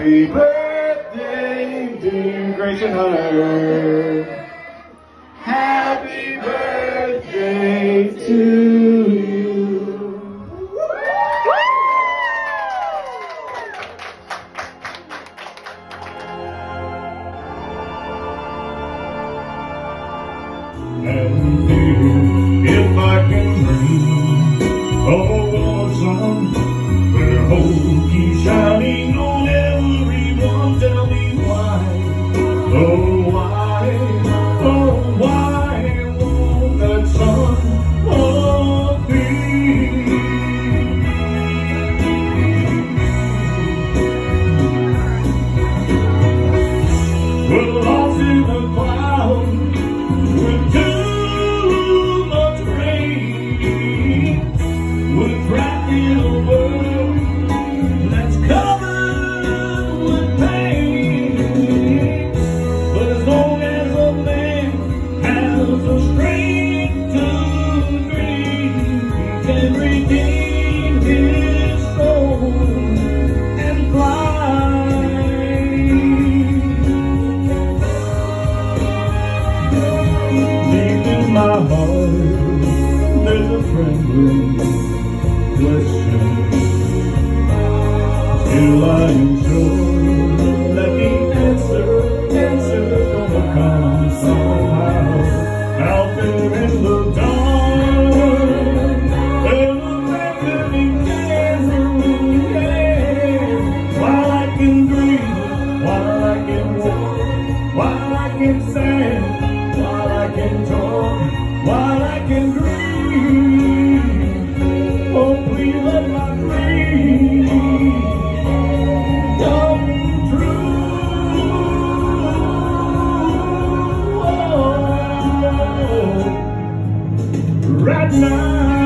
Happy birthday, dear Grayson Hunter. Happy birthday to you. And appear? We're lost trembling question. Still I am sure that the answer, answer's gonna come somehow. Out there in the dark, there's a reckoning yeah. While I can breathe, while I can walk, while I can stand, time